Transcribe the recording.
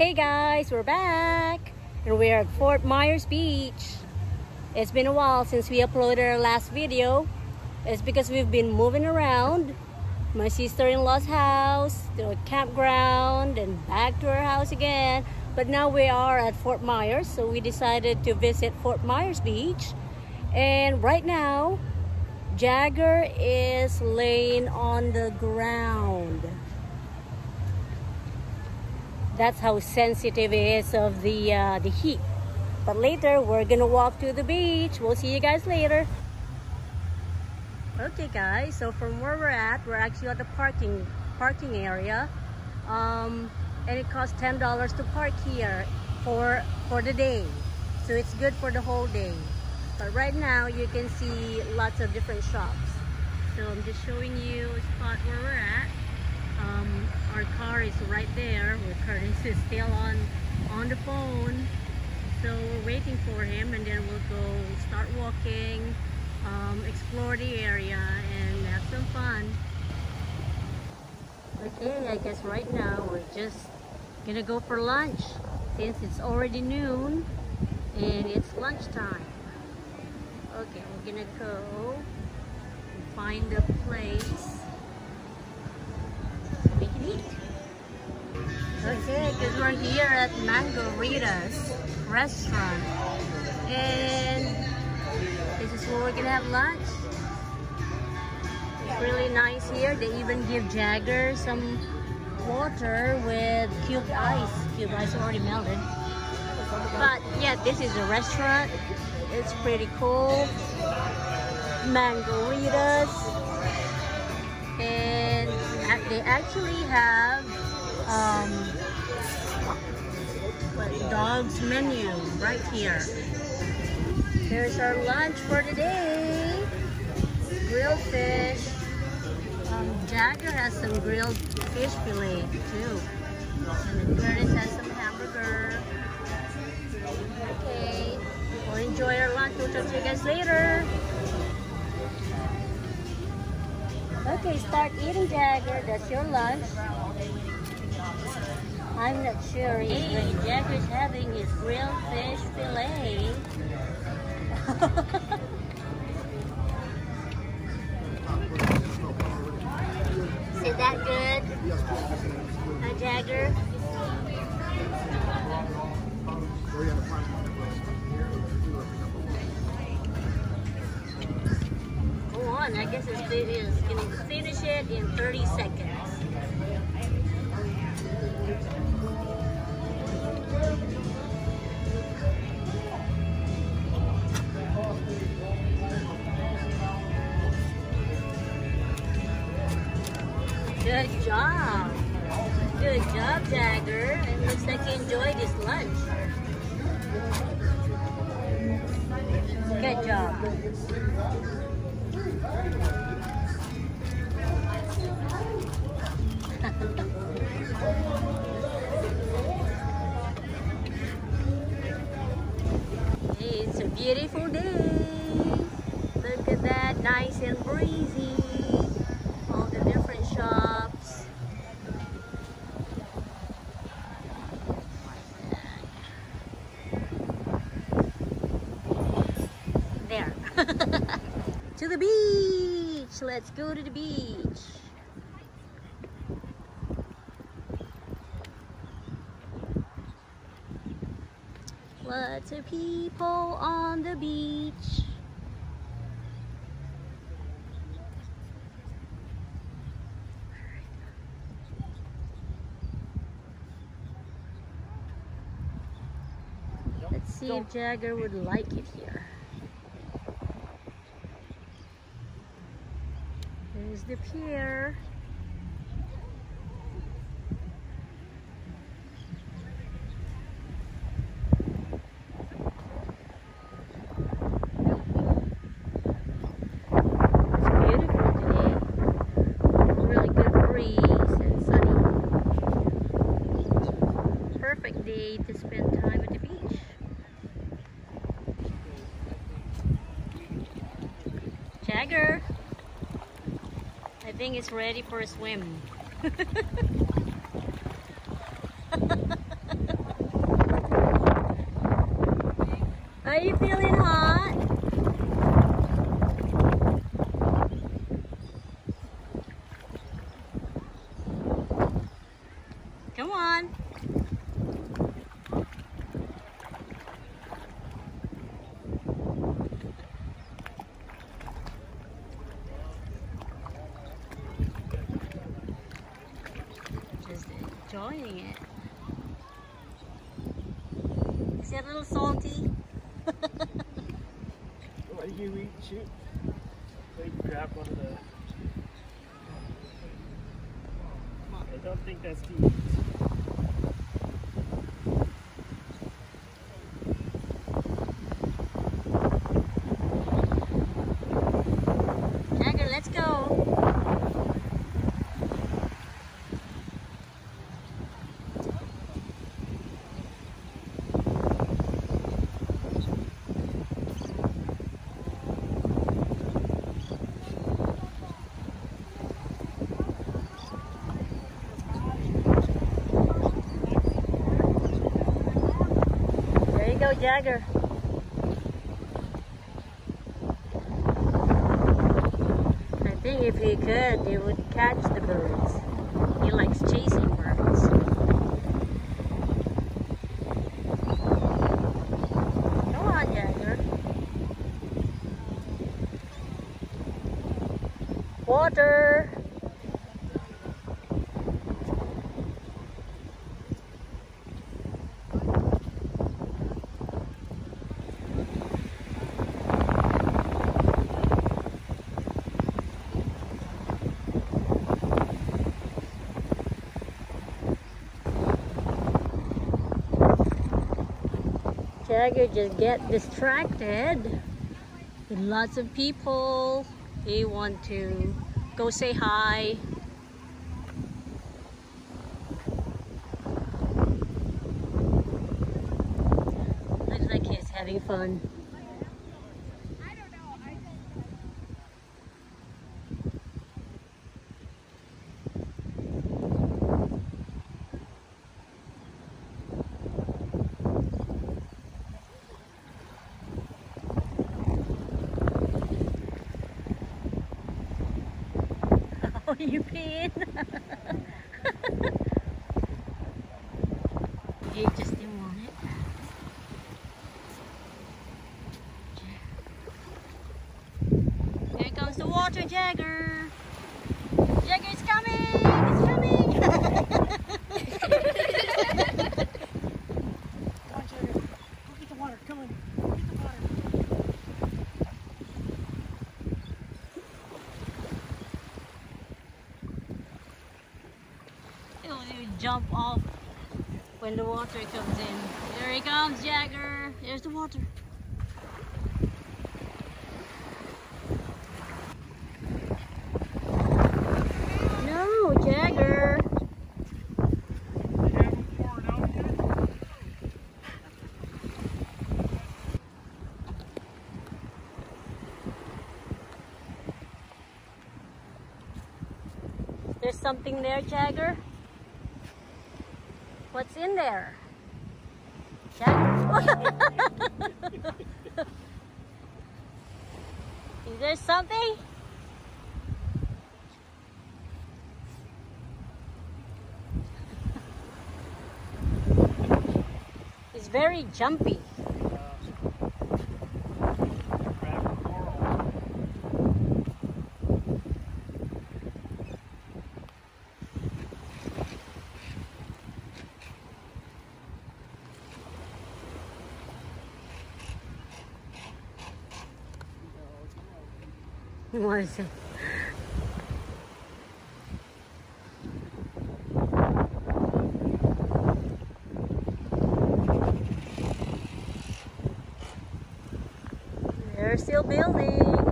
Hey guys, we're back and we're at Fort Myers Beach. It's been a while since we uploaded our last video. It's because we've been moving around. My sister-in-law's house, to a campground, and back to her house again. But now we are at Fort Myers, so we decided to visit Fort Myers Beach. And right now, Jagger is laying on the ground. That's how sensitive it is of the uh, the heat. But later, we're gonna walk to the beach. We'll see you guys later. Okay, guys. So from where we're at, we're actually at the parking parking area, um, and it costs ten dollars to park here for for the day. So it's good for the whole day. But right now, you can see lots of different shops. So I'm just showing you a spot where we're at. Um, our car is right there. Curtis is still on on the phone. So we're waiting for him and then we'll go start walking, um, explore the area and have some fun. Okay, I guess right now we're just gonna go for lunch since it's already noon and it's lunchtime. Okay, we're gonna go find a place Okay, because we're here at Mango-ritas restaurant. And this is where we're gonna have lunch. It's really nice here. They even give Jagger some water with cubed ice. Cubed ice already melted. But yeah, this is a restaurant. It's pretty cool. Mango-ritas. And they actually have um, dog's menu right here. Here's our lunch for today. Grilled fish. Um, Jagger has some grilled fish fillet too. And Curtis has some hamburger. Okay. We'll enjoy our lunch. We'll talk to you guys later. Okay, start eating Jagger. That's your lunch. I'm not sure hey, Jagger's having his grilled fish fillet. Is that good? A Jagger? Go on, I guess it's, it's going to finish it in 30 seconds. Beautiful day. Look at that, nice and breezy. All the different shops. There. to the beach. Let's go to the beach. Lots of people on the beach. Let's see if Jagger would like it here. There's the pier. day to spend time at the beach. Jagger, I think it's ready for a swim. Are you feeling hot? Come on. Just enjoying it. Is it a little salty? What do you eat? Shoot. You grab one of the. I don't think that's deep. Jagger, let's go. Jagger. I think if he could, he would catch the birds. He likes chasing birds. Come on, Jagger. Water. Jagger just get distracted with lots of people. They want to go say hi. Looks like he's having fun. Oh, you peeing? he just didn't want it. Here comes the water, Jagger. Jagger is coming! It's coming! Come on, Jagger. Go get the water. Come on. Go get the water. He'll he'll jump off when the water comes in. There he comes, Jagger. There's the water. No, Jagger. There's something there, Jagger. What's in there? Jagger? Is there something? It's very jumpy. It? They're still building